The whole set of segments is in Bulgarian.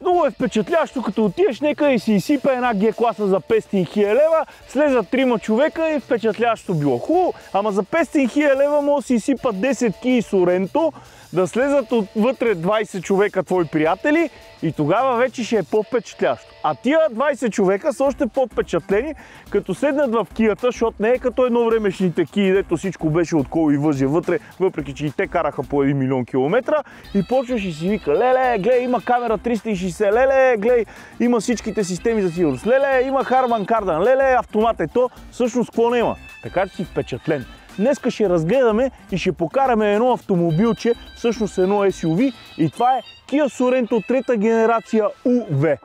Много е впечатлящо, като отиеш, нека и си изсипе една Г-класа за 500 000 лева, слезат трима човека и впечатлящо било. Хубаво, ама за 500 000 лева може да си изсипат 10 ки Соренто, да слезат отвътре 20 човека твои приятели и тогава вече ще е по-впечатлящо. А тия 20 човека са още по-впечатлени, като седнат в кията, защото не е като едно времешните ки, дето всичко беше от кол и въже вътре, въпреки че и те караха по 1 милион километра и почваш и си вика, леле, гледай, има камера 360, леле, гледай, има всичките системи за сигурност, леле, има Харман Кардан, леле, автомат е то, всъщност какво не има. Така че си впечатлен. Днеска ще разгледаме и ще покараме едно автомобилче, всъщност едно SUV и това е Kia Sorento трета генерация UV.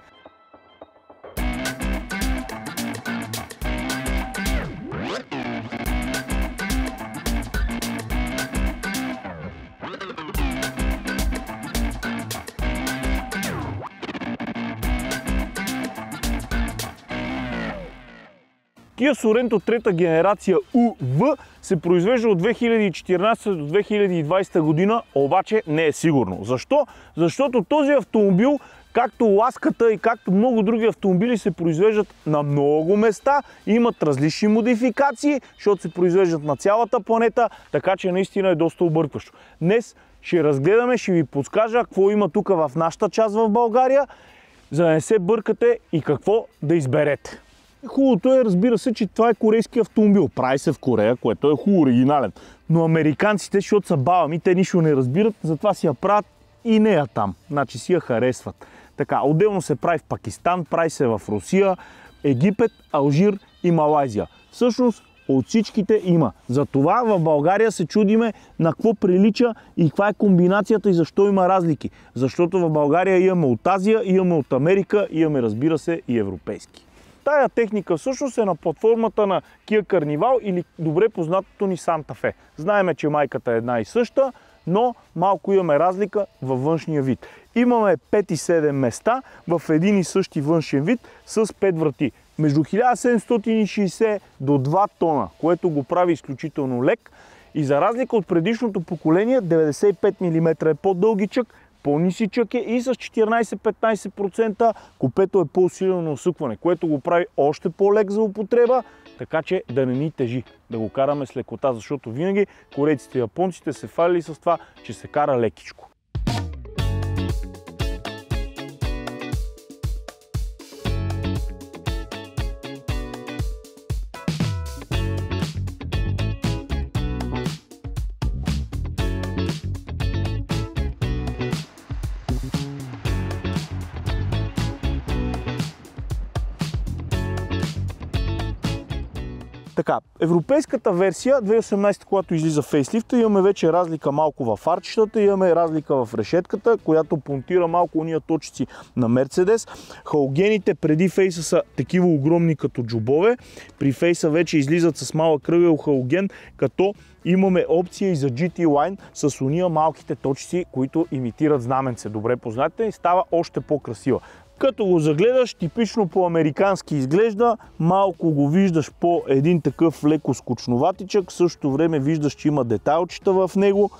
Kia Sorento трета генерация UV се произвежда от 2014 до 2020 година, обаче не е сигурно. Защо? Защото този автомобил както ласката и както много други автомобили се произвеждат на много места, имат различни модификации, защото се произвеждат на цялата планета, така че наистина е доста объркващо. Днес ще разгледаме, ще ви подскажа какво има тук в нашата част в България, за да не се бъркате и какво да изберете. Хубавото е, разбира се, че това е корейски автомобил. Прави се в Корея, което е хубаво, оригинален. Но американците, защото са бавами, те нищо не разбират, затова си я правят и нея там. Значи си я харесват. Така, отделно се прави в Пакистан, прави се в Русия, Египет, Алжир и Малайзия. Всъщност от всичките има. Затова в България се чудиме на какво прилича и каква е комбинацията и защо има разлики. Защото в България имаме от Азия, имаме от Америка, имаме разбира се и европейски. Тая техника всъщност е на платформата на Kia Carnival или добре познатото ни Santa Fe. Знаеме, че майката е една и съща, но малко имаме разлика във външния вид. Имаме 5 и 7 места в един и същи външен вид с 5 врати. Между 1760 до 2 тона, което го прави изключително лек. И за разлика от предишното поколение, 95 мм е по-дългичък, по-нисичък е и с 14-15% купето е по-усилено на усъкване, което го прави още по-лек за употреба, така че да не ни тежи, да го караме с лекота, защото винаги корейците и японците се фалили с това, че се кара лекичко. Европейската версия, 2018, когато излиза фейслифта, имаме вече разлика малко в фарчетата, имаме разлика в решетката, която понтира малко уния точици на Мерцедес. Халогените преди фейса са такива огромни като джобове. При фейса вече излизат с малък кръгъл халоген, като имаме опция и за GT Line с уния малките точици, които имитират знаменце. Добре познатите и става още по-красива. Като го загледаш, типично по-американски изглежда, малко го виждаш по един такъв леко скучноватичък, в същото време виждаш, че има детайлчета в него.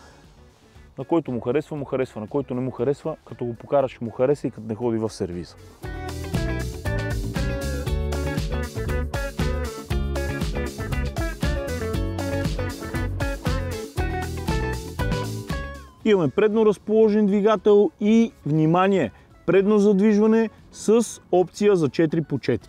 На който му харесва, му харесва. На който не му харесва, като го покараш, му хареса и като не ходи в сервиза. Имаме предно разположен двигател и внимание – предно задвижване с опция за 4 по 4.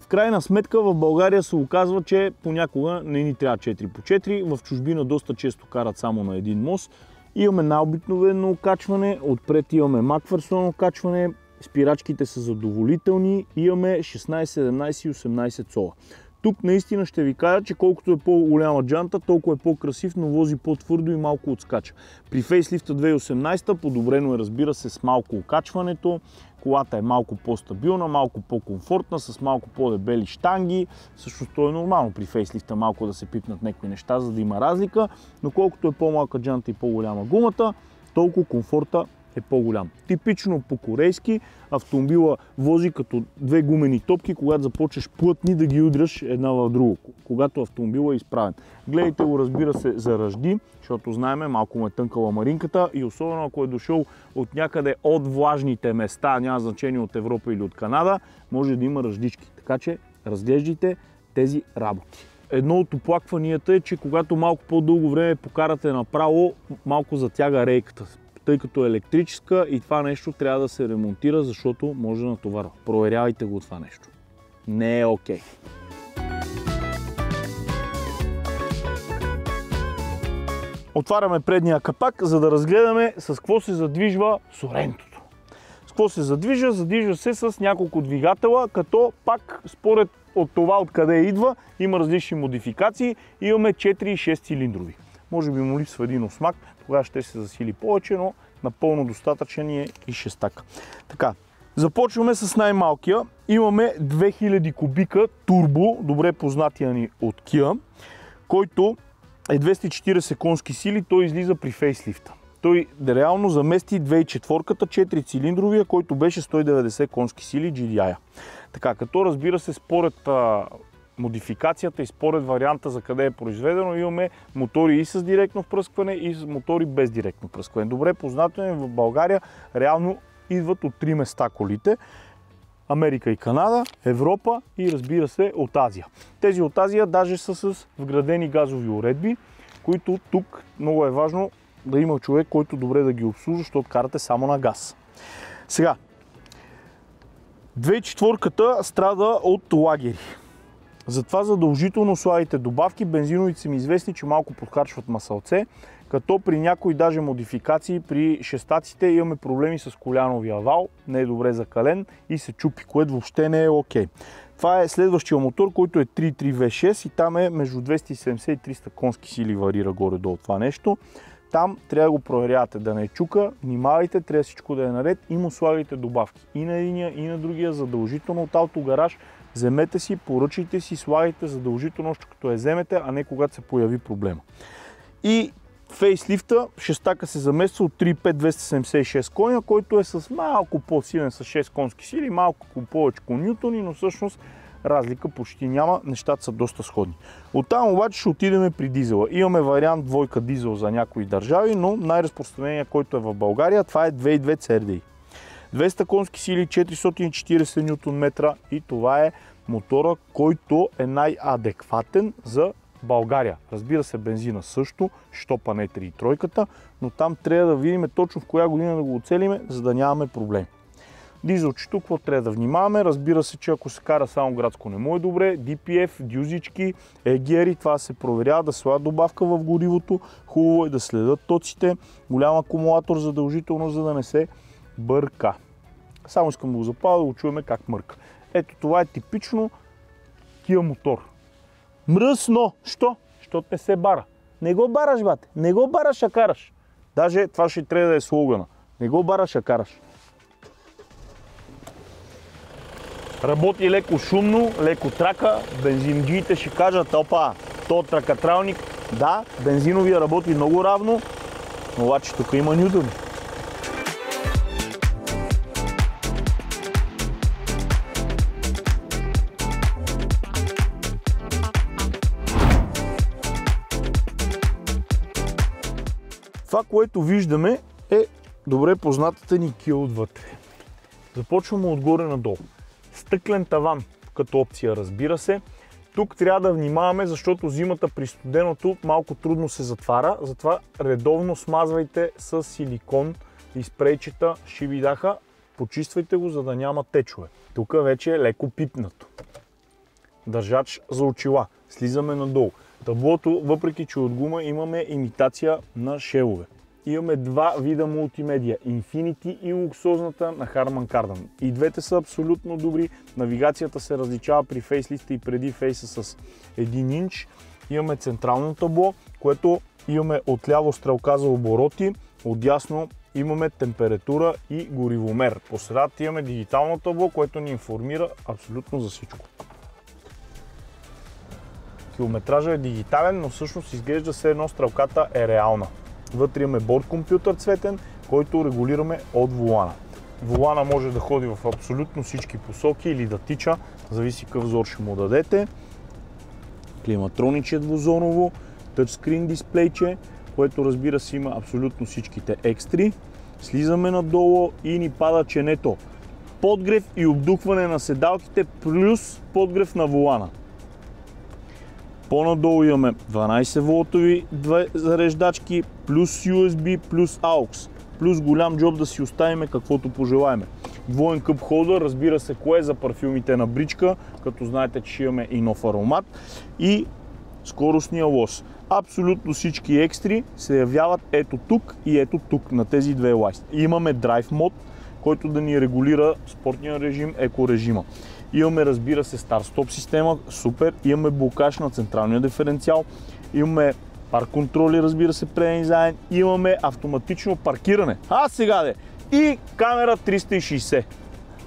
В крайна сметка в България се оказва, че понякога не ни трябва 4 по 4. В чужбина доста често карат само на един мост. Имаме най-обикновено окачване, отпред имаме Макферсон окачване, спирачките са задоволителни, имаме 16, 17 и 18 сола. Тук наистина ще ви кажа, че колкото е по-голяма джанта, толкова е по-красив, но вози по-твърдо и малко отскача. При фейслифта 2018 подобрено е разбира се с малко окачването, колата е малко по-стабилна, малко по-комфортна, с малко по-дебели штанги. Също то е нормално при фейслифта малко да се пипнат някои неща, за да има разлика, но колкото е по-малка джанта и по-голяма гумата, толкова комфорта е по-голям. Типично по-корейски автомобила вози като две гумени топки, когато започнеш плътни да ги удряш една в друго, когато автомобила е изправен. Гледайте го, разбира се, за ръжди, защото знаеме, малко му е тънкала маринката и особено ако е дошъл от някъде от влажните места, няма значение от Европа или от Канада, може да има ръждички. Така че разглеждайте тези работи. Едно от оплакванията е, че когато малко по-дълго време покарате направо, малко затяга рейката, тъй като е електрическа и това нещо трябва да се ремонтира, защото може да натоварва. Проверявайте го това нещо. Не е окей. Okay. Отваряме предния капак, за да разгледаме с какво се задвижва Сорентото. С какво се задвижа? Задвижва се с няколко двигателя, като пак според от това откъде идва, има различни модификации. Имаме 4 и 6 цилиндрови. Може би му липсва един осмак, тогава ще се засили повече, но напълно достатъчен е и шестак. Така, започваме с най-малкия. Имаме 2000 кубика турбо, добре познатия ни от Kia, който е 240 конски сили, той излиза при фейслифта. Той реално замести 2004-ката 4 цилиндровия, който беше 190 конски сили GDI. Така, като разбира се, според модификацията и според варианта за къде е произведено, имаме мотори и с директно впръскване и с мотори без директно впръскване. Добре познато е в България, реално идват от три места колите. Америка и Канада, Европа и разбира се от Азия. Тези от Азия даже са с вградени газови уредби, които тук много е важно да има човек, който добре да ги обслужва, защото карате само на газ. Сега, 2004-ката страда от лагери. Затова задължително слагайте добавки. Бензиновите са ми известни, че малко подкарчват масълце, като при някои даже модификации при шестаците имаме проблеми с коляновия вал, не е добре закален и се чупи, което въобще не е окей. Okay. Това е следващия мотор, който е 3.3 V6 и там е между 270 и 300 конски сили варира горе-долу това нещо. Там трябва да го проверявате да не чука, внимавайте, трябва всичко да е наред и му слагайте добавки. И на единия, и на другия задължително от автогараж. Вземете си, поръчайте си, слагайте задължително още като я вземете, а не когато се появи проблема. И фейслифта, шестака се замества от 3.5 276 коня, който е с малко по-силен с 6 конски сили, малко повече нютони, но всъщност разлика почти няма, нещата са доста сходни. Оттам обаче ще отидем при дизела. Имаме вариант двойка дизел за някои държави, но най-разпространения, който е в България, това е 2.2 CRDI. 200 конски сили, 440 Нм и това е мотора, който е най-адекватен за България. Разбира се, бензина също, щопа не 3 и тройката, но там трябва да видим точно в коя година да го оцелиме, за да нямаме проблеми. Дизелчето, какво трябва да внимаваме? Разбира се, че ако се кара само градско не му е добре. DPF, дюзички, егери, това се проверява да слага добавка в горивото. Хубаво е да следят тоците. Голям акумулатор задължително, за да не се бърка. Само искам да го запаля да го чуваме как мърка. Ето това е типично Kia мотор. Мръсно! Що? Защото не се бара. Не го бараш, бате. Не го бараш, а караш. Даже това ще трябва да е слогана. Не го бараш, а караш. Работи леко шумно, леко трака. Бензинджиите ще кажат, опа, то тракатралник. Да, бензиновия работи много равно, но обаче тук има нюдони. Това, което виждаме е добре познатата ни кия отвътре. Започваме отгоре надолу стъклен таван като опция, разбира се. Тук трябва да внимаваме, защото зимата при студеното малко трудно се затваря, затова редовно смазвайте с силикон и спрейчета шивидаха, почиствайте го, за да няма течове. Тук вече е леко пипнато. Държач за очила. Слизаме надолу. Таблото, въпреки че от гума, имаме имитация на шелове имаме два вида мултимедия. Infinity и луксозната на Harman Kardon. И двете са абсолютно добри. Навигацията се различава при фейслиста и преди фейса с 1 инч. Имаме централно табло, което имаме отляво стрелка за обороти, отясно имаме температура и горивомер. По средата имаме дигитално табло, което ни информира абсолютно за всичко. Километража е дигитален, но всъщност изглежда се едно стрелката е реална. Вътре имаме борд компютър цветен, който регулираме от волана. Волана може да ходи в абсолютно всички посоки или да тича, зависи какъв взор ще му дадете. Климатрониче двузоново, тъчскрин дисплейче, което разбира се има абсолютно всичките екстри. Слизаме надолу и ни пада ченето. Подгрев и обдухване на седалките плюс подгрев на волана. По-надолу имаме 12 волтови две зареждачки, плюс USB, плюс AUX, плюс голям джоб да си оставиме каквото пожелаеме. Двоен къп холдър, разбира се, кое е за парфюмите на бричка, като знаете, че ще имаме и нов аромат. И скоростния лос. Абсолютно всички екстри се явяват ето тук и ето тук, на тези две лайст. Имаме драйв мод, който да ни регулира спортния режим, екорежима. Имаме, разбира се, старт-стоп система, супер. Имаме блокаж на централния диференциал. Имаме парк контроли, разбира се, преден заедно. Имаме автоматично паркиране. А сега де! И камера 360.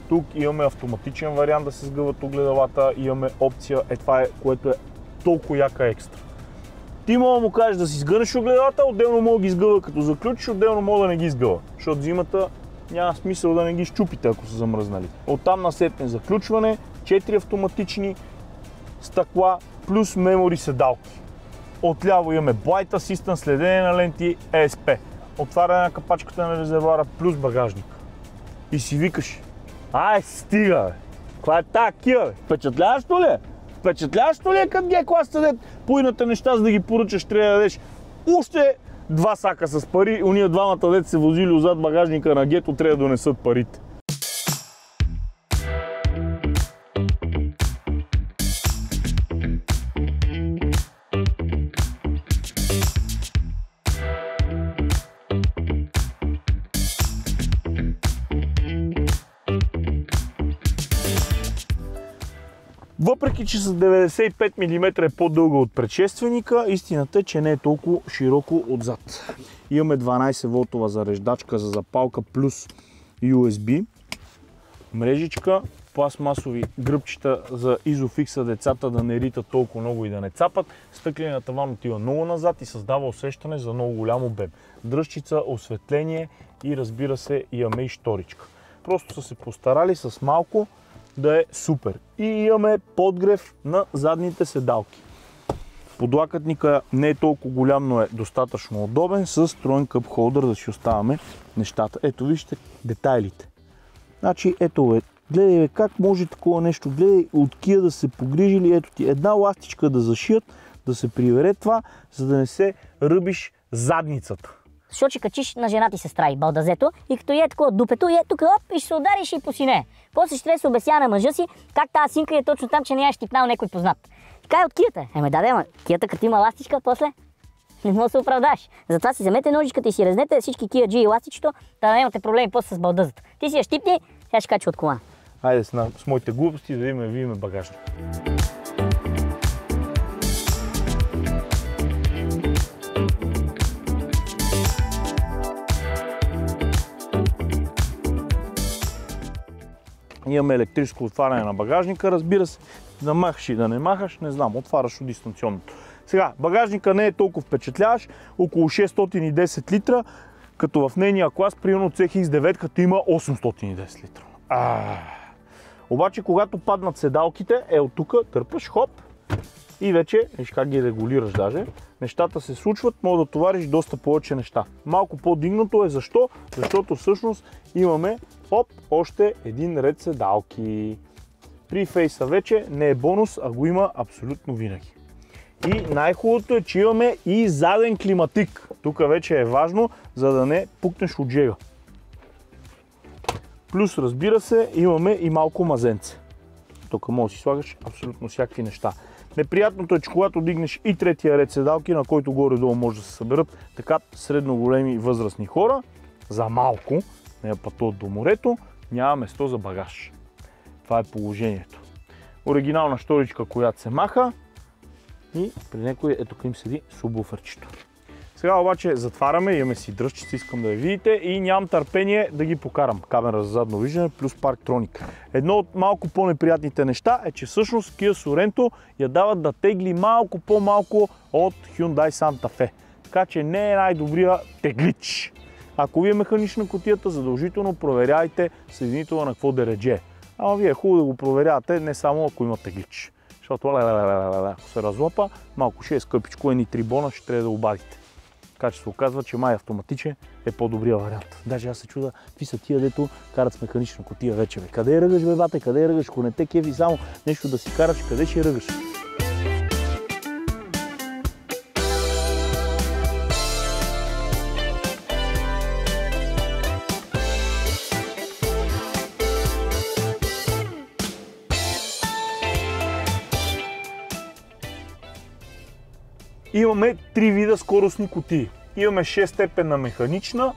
Тук имаме автоматичен вариант да се сгъват огледалата. Имаме опция, е това е, което е толкова яка екстра. Ти мога му кажеш да си сгънеш огледалата, отделно мога да ги изгъва като заключиш, отделно мога да не ги изгъва. Защото зимата няма смисъл да не ги щупите, ако са замръзнали. Оттам насетне заключване, 4 автоматични стъкла, плюс мемори седалки. Отляво имаме Blight Assistant, следение на ленти, ESP. Отваряне на капачката на резервуара, плюс багажник. И си викаш, ай стига бе, каква е тая кия бе? Впечатляващо ли е? Впечатляващо ли е като ги е клас седет? Пуйната неща, за да ги поръчаш, трябва да дадеш още два сака с пари, уния двамата дете се возили отзад багажника на гето, трябва да донесат парите. Въпреки, че с 95 мм е по-дълга от предшественика, истината е, че не е толкова широко отзад. Имаме 12 волтова зареждачка за запалка плюс USB, мрежичка, пластмасови гръбчета за изофикса децата да не ритат толкова много и да не цапат. Стъкления таван отива много назад и създава усещане за много голям обем. Дръжчица, осветление и разбира се имаме и шторичка. Просто са се постарали с малко да е супер. И имаме подгрев на задните седалки. Подлакътника не е толкова голям, но е достатъчно удобен с строен къп холдър да си оставаме нещата. Ето вижте детайлите. Значи ето бе, гледай как може такова нещо, гледай от кия да се погрижили, ето ти една ластичка да зашият, да се привере това, за да не се ръбиш задницата. Защото ще качиш на жена ти сестра и балдазето и като е такова дупето е тук оп, и ще се удариш и посине. После ще трябва да се обясня на мъжа си как тази синка е точно там, че не я щипнал някой познат. Така е от кията. Еме да, да, кията като има ластичка, после не може да се оправдаш. Затова си вземете ножичката и си резнете всички кия джи и ластичето, да нямате проблеми после с балдъзата. Ти си я щипни, тя ще качи от кола. Хайде с, с моите глупости да видим, видим багажник. Имаме електрическо отваряне на багажника, разбира се. Да махаш и да не махаш, не знам, отваряш от дистанционното. Сега, багажника не е толкова впечатляващ, около 610 литра, като в нейния клас, примерно CX9, като има 810 литра. А, обаче, когато паднат седалките, е от тук, търпаш, хоп, и вече, виж как ги регулираш даже, нещата се случват, мога да товариш доста повече неща. Малко по-дигнато е защо? Защото всъщност имаме оп, още един ред седалки. При фейса вече не е бонус, а го има абсолютно винаги. И най-хубавото е, че имаме и заден климатик. Тук вече е важно, за да не пукнеш от жега. Плюс, разбира се, имаме и малко мазенце. Тук може да си слагаш абсолютно всякакви неща. Неприятното е, че когато дигнеш и третия ред седалки, на който горе-долу може да се съберат така средно големи възрастни хора, за малко, не пътуват до морето, няма место за багаж. Това е положението. Оригинална шторичка, която се маха и при някой ето им седи субвуферчето. Сега обаче затваряме, имаме си дръжчица, искам да я видите и нямам търпение да ги покарам. Камера за задно виждане плюс парктроник. Едно от малко по-неприятните неща е, че всъщност Kia Sorento я дават да тегли малко по-малко от Hyundai Santa Fe. Така че не е най-добрия теглич. Ако ви е механична котията, задължително проверяйте съединително на какво дередже. Ама вие е хубаво да го проверявате не само ако имате глич. Защото ако се разлапа, малко ще е скъпичко, едни три бона ще трябва да обадите. Така че се оказва, че май автоматичен е по-добрия вариант. Даже аз се чуда, какви са тия, дето карат с механична котия вече. Бе. Къде е ръгаш, бе, бате? Къде е ръгаш? Ако не те кефи само нещо да си караш, къде ще ръгаш? Имаме три вида скоростни кутии. Имаме 6 степена механична,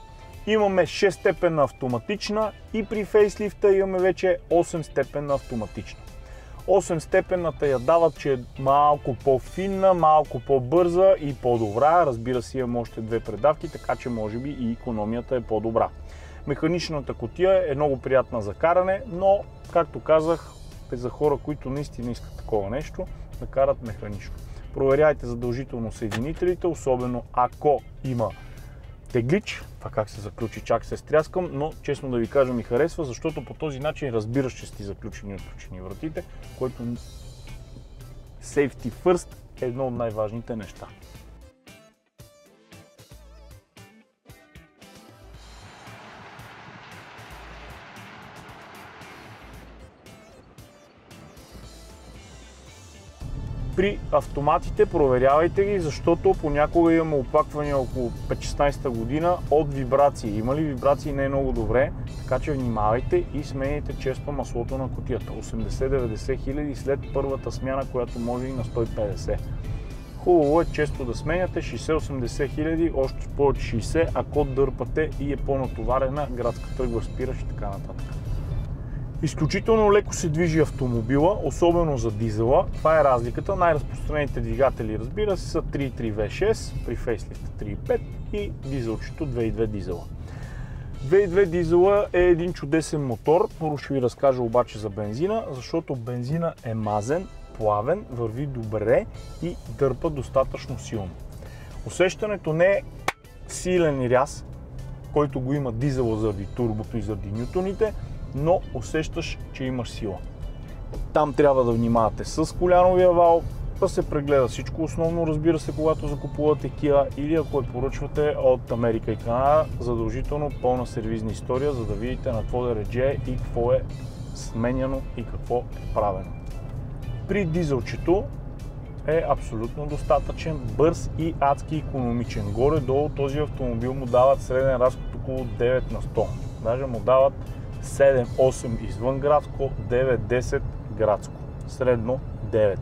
имаме 6 степена автоматична и при фейслифта имаме вече 8 степена автоматична. 8 степената я дават, че е малко по-финна, малко по-бърза и по-добра. Разбира се, имаме още две предавки, така че може би и економията е по-добра. Механичната котия е много приятна за каране, но, както казах, е за хора, които наистина искат такова нещо, да карат механично. Проверяйте задължително съединителите, особено ако има теглич. Това как се заключи, чак се стряскам, но честно да ви кажа ми харесва, защото по този начин разбираш, че сте заключени и отключени вратите, което safety first е едно от най-важните неща. При автоматите проверявайте ги, защото понякога имаме оплаквания около 5-16 година от вибрации. Има ли вибрации не е много добре, така че внимавайте и сменяйте често маслото на котията. 80-90 хиляди след първата смяна, която може и на 150. Хубаво е често да сменяте 60-80 хиляди, още повече 60, ако дърпате и е по-натоварена градска тръгва спираш и така нататък. Изключително леко се движи автомобила, особено за дизела. Това е разликата. Най-разпространените двигатели, разбира се, са 3.3 V6 при фейслифта 3.5 и дизелчето 2.2 дизела. 2.2 дизела е един чудесен мотор. Първо ще ви разкажа обаче за бензина, защото бензина е мазен, плавен, върви добре и дърпа достатъчно силно. Усещането не е силен ряз, който го има дизела заради турбото и заради нютоните, но усещаш, че имаш сила. Там трябва да внимавате с коляновия вал, да се прегледа всичко основно, разбира се, когато закупувате Kia или ако я поръчвате от Америка и Канада, задължително пълна сервизна история, за да видите на какво да редже и какво е сменяно и какво е правено. При дизелчето е абсолютно достатъчен, бърз и адски економичен. Горе-долу този автомобил му дават среден разход около 9 на 100. Даже му дават 7-8 извън градско, 9-10 градско. Средно 9.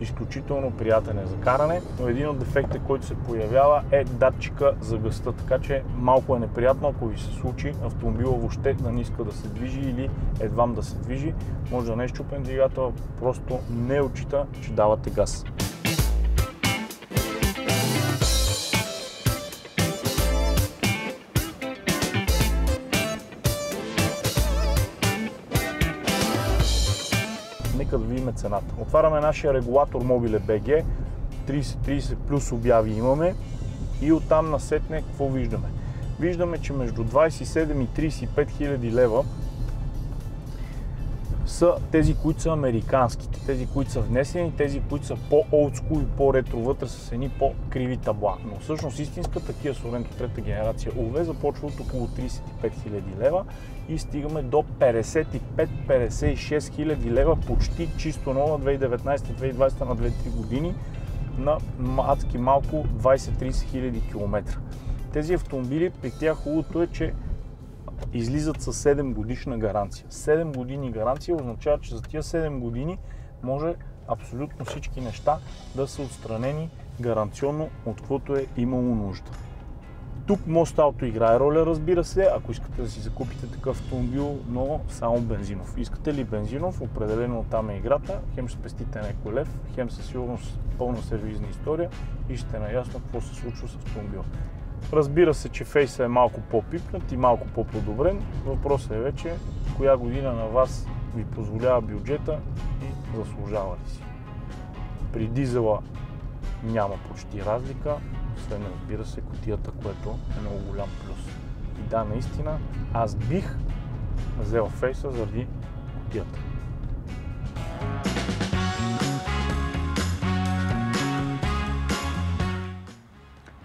Изключително приятен е за каране, но един от дефектите, който се появява е датчика за гъста, така че малко е неприятно, ако ви се случи автомобила въобще да не иска да се движи или едвам да се движи, може да не е щупен двигател, просто не очита, че давате газ. Видим цената. Отваряме нашия регулатор Mobile BG, 30-30 плюс обяви имаме и оттам насетне какво виждаме? Виждаме, че между 27 и 35 хиляди лева са тези, които са американските, тези, които са внесени, тези, които са по-олдскул и по-ретро вътре с едни по-криви табла. Но всъщност истинската Kia Sorento трета генерация UV започва от около 35 000 лева и стигаме до 55-56 хиляди лева почти чисто нова 2019-2020 на 2-3 години на адски малко 20-30 хиляди километра. Тези автомобили при тях хубавото е, че излизат с 7 годишна гаранция. 7 години гаранция означава, че за тия 7 години може абсолютно всички неща да са отстранени гаранционно от каквото е имало нужда. Тук Most Auto играе роля, разбира се, ако искате да си закупите такъв автомобил, но само бензинов. Искате ли бензинов, определено там е играта, хем ще спестите някой лев, хем със сигурност пълна сервизна история и ще наясно какво се случва с автомобила. Разбира се, че фейса е малко по-пипнат и малко по-подобрен. Въпросът е вече коя година на вас ви позволява бюджета и заслужава ли си. При дизела няма почти разлика, освен разбира се котията, което е много голям плюс. да, наистина, аз бих взел фейса заради кутията.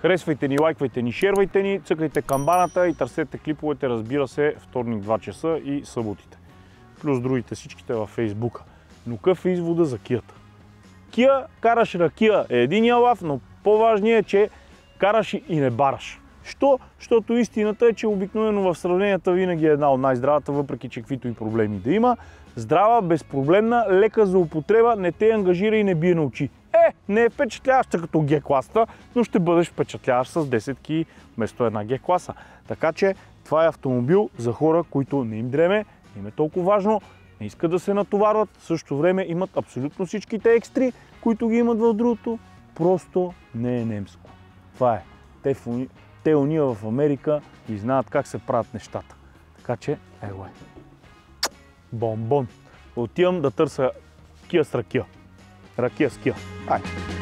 Харесвайте ни, лайквайте ни, шервайте ни, цъкайте камбаната и търсете клиповете, разбира се, вторник 2 часа и съботите. Плюс другите всичките във Фейсбука. Но какъв е извода за кията? Кия, караш ракия е единия лав, но по-важният е, че караш и не бараш. Що? Защото истината е, че обикновено в сравненията винаги е една от най-здравата, въпреки че каквито и проблеми да има. Здрава, безпроблемна, лека за употреба, не те ангажира и не бие на очи. Не е впечатляваща като Г-класа, но ще бъдеш впечатляващ с 10 ки вместо една Г-класа. Така че това е автомобил за хора, които не им дреме, не им е толкова важно, не искат да се натоварват, в същото време имат абсолютно всичките екстри, които ги имат в другото, просто не е немско. Това е. Те, те уния в Америка и знаят как се правят нещата. Така че, его е. Бомбон. Отивам да търся кия с ракия. Ракия с кия. Айде.